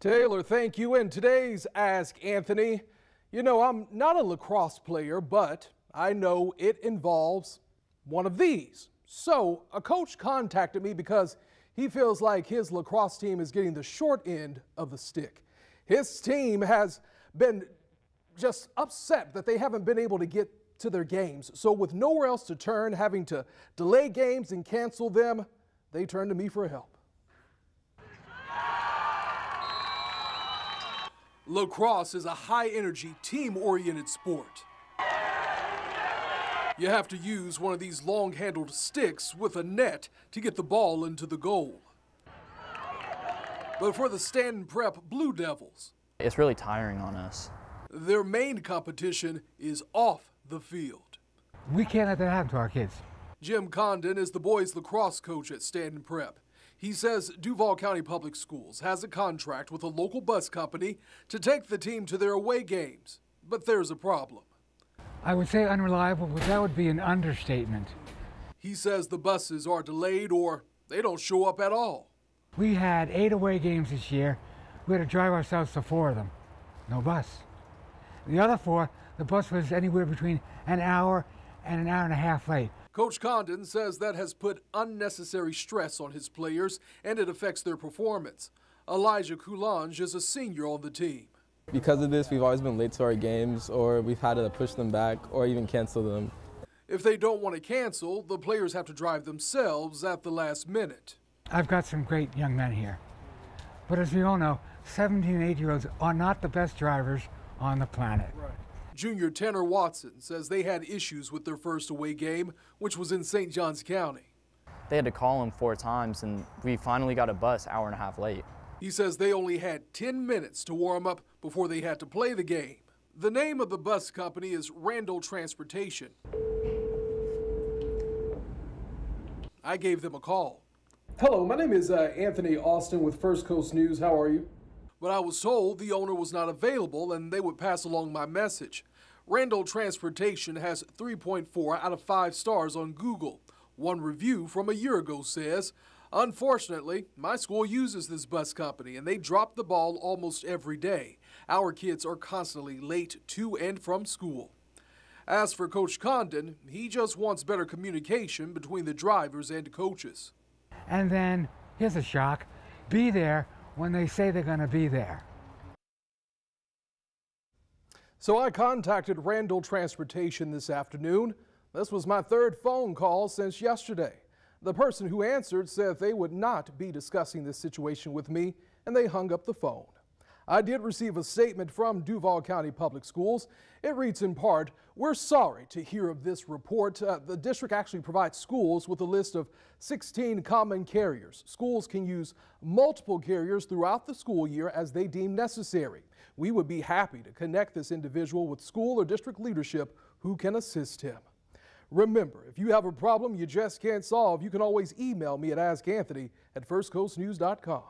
Taylor, thank you. In today's Ask Anthony, you know, I'm not a lacrosse player, but I know it involves one of these. So a coach contacted me because he feels like his lacrosse team is getting the short end of the stick. His team has been just upset that they haven't been able to get to their games. So with nowhere else to turn, having to delay games and cancel them, they turn to me for help. Lacrosse is a high energy, team oriented sport. You have to use one of these long handled sticks with a net to get the ball into the goal. But for the Stanton Prep Blue Devils, it's really tiring on us. Their main competition is off the field. We can't let that happen to our kids. Jim Condon is the boys lacrosse coach at Stanton Prep. He says Duval County Public Schools has a contract with a local bus company to take the team to their away games. But there's a problem. I would say unreliable, but that would be an understatement. He says the buses are delayed or they don't show up at all. We had eight away games this year. We had to drive ourselves to four of them. No bus. The other four, the bus was anywhere between an hour and an hour and a half late. Coach Condon says that has put unnecessary stress on his players and it affects their performance. Elijah Coulange is a senior on the team. Because of this, we've always been late to our games, or we've had to push them back, or even cancel them. If they don't want to cancel, the players have to drive themselves at the last minute. I've got some great young men here. But as we all know, 17 and 8 year olds are not the best drivers on the planet. Right. Junior Tanner Watson says they had issues with their first away game, which was in St. Johns County. They had to call him four times, and we finally got a bus hour and a half late. He says they only had 10 minutes to warm up before they had to play the game. The name of the bus company is Randall Transportation. I gave them a call. Hello, my name is uh, Anthony Austin with First Coast News. How are you? But I was told the owner was not available and they would pass along my message. Randall Transportation has 3.4 out of 5 stars on Google. One review from a year ago says, Unfortunately, my school uses this bus company and they drop the ball almost every day. Our kids are constantly late to and from school. As for Coach Condon, he just wants better communication between the drivers and coaches. And then, here's a shock be there when they say they're going to be there. So I contacted Randall Transportation this afternoon. This was my third phone call since yesterday. The person who answered said they would not be discussing this situation with me and they hung up the phone. I did receive a statement from Duval County Public Schools. It reads in part, we're sorry to hear of this report. Uh, the district actually provides schools with a list of 16 common carriers. Schools can use multiple carriers throughout the school year as they deem necessary. We would be happy to connect this individual with school or district leadership who can assist him. Remember, if you have a problem you just can't solve, you can always email me at askanthony at firstcoastnews.com.